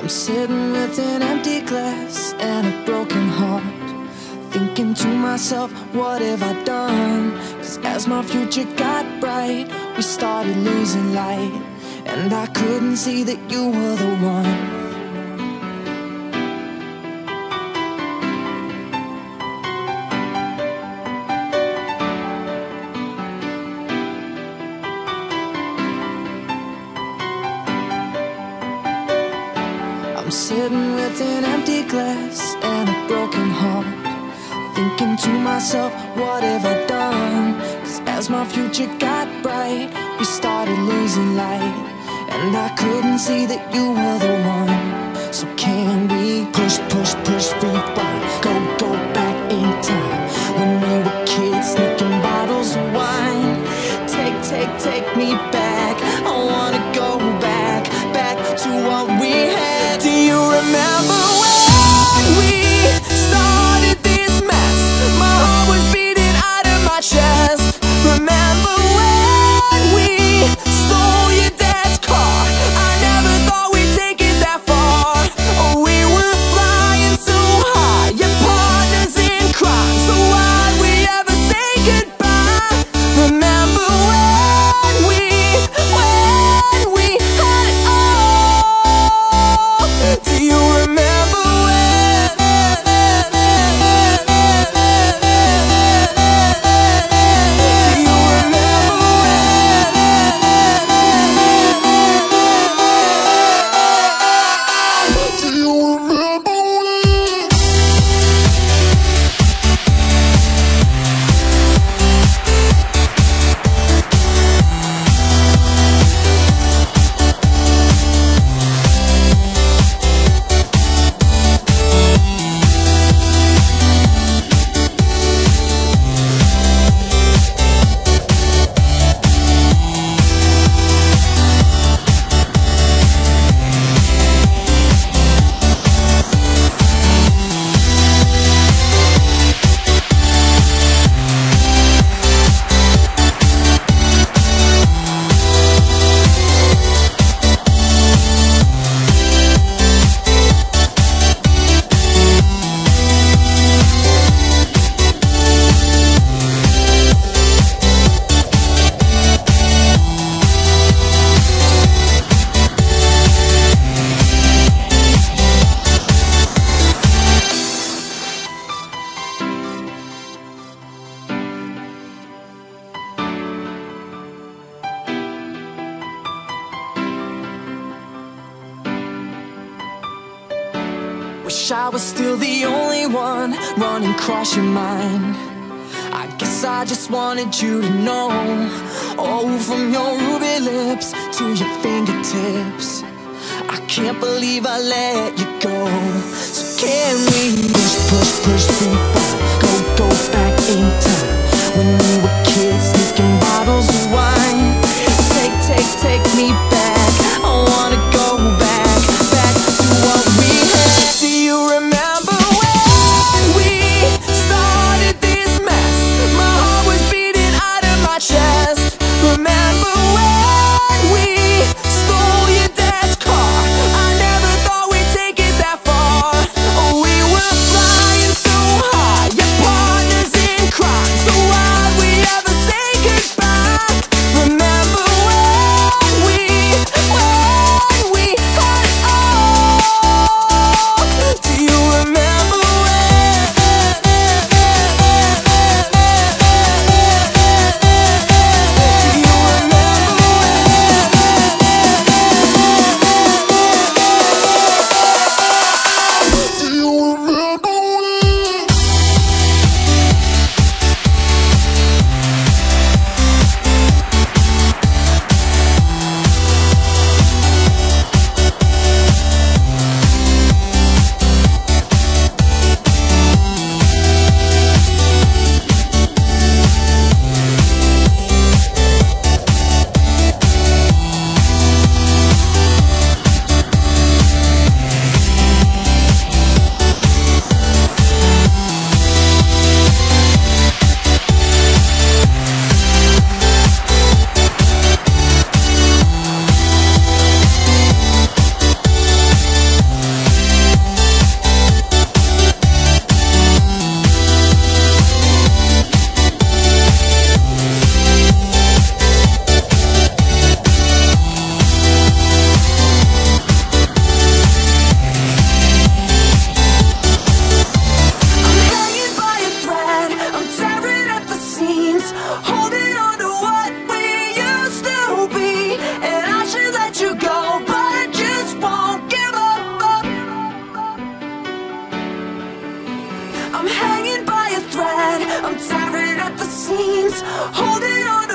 I'm sitting with an empty glass and a broken heart. Thinking to myself, what have I done? Cause as my future got bright, we started losing light. And I couldn't see that you were the one. I'm sitting with an empty glass and a broken heart. Thinking to myself, what have I done? Cause as my future got bright, we started losing light. And I couldn't see that you were the one. So can we push, push, push, rewind? Go, go back in time. When we were kids, sneaking bottles of wine. Take, take, take me back. Wish I was still the only one running across your mind. I guess I just wanted you to know. Oh, from your ruby lips to your fingertips. I can't believe I let you go. So can we push, push, push? Go, go back in time when I'm tearing at the seams, holding on.